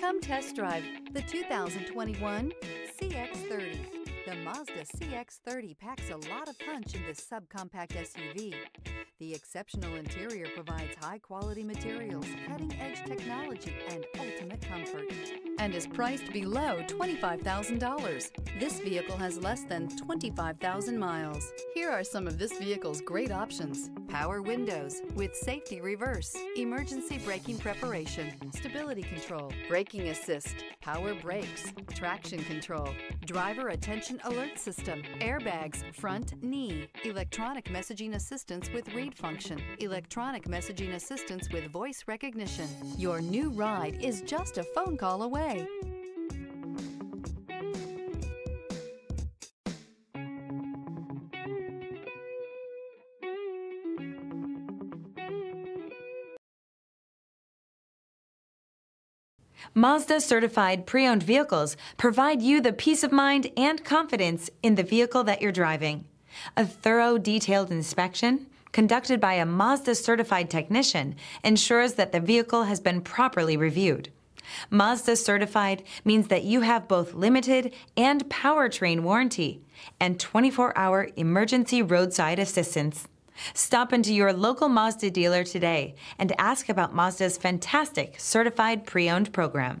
Come test drive the 2021 CX-30. The Mazda CX-30 packs a lot of punch in this subcompact SUV. The exceptional interior provides high-quality materials, cutting-edge technology, and ultimate comfort, and is priced below $25,000. This vehicle has less than 25,000 miles. Here are some of this vehicle's great options. Power windows with safety reverse, emergency braking preparation, stability control, braking assist, power brakes, traction control, driver attention alert system, airbags, front knee, electronic messaging assistance with read function, electronic messaging assistance with voice recognition. Your new ride is just a phone call away. Mazda certified pre owned vehicles provide you the peace of mind and confidence in the vehicle that you're driving. A thorough, detailed inspection, conducted by a Mazda certified technician, ensures that the vehicle has been properly reviewed. Mazda certified means that you have both limited and powertrain warranty and 24 hour emergency roadside assistance. Stop into your local Mazda dealer today and ask about Mazda's fantastic certified pre owned program.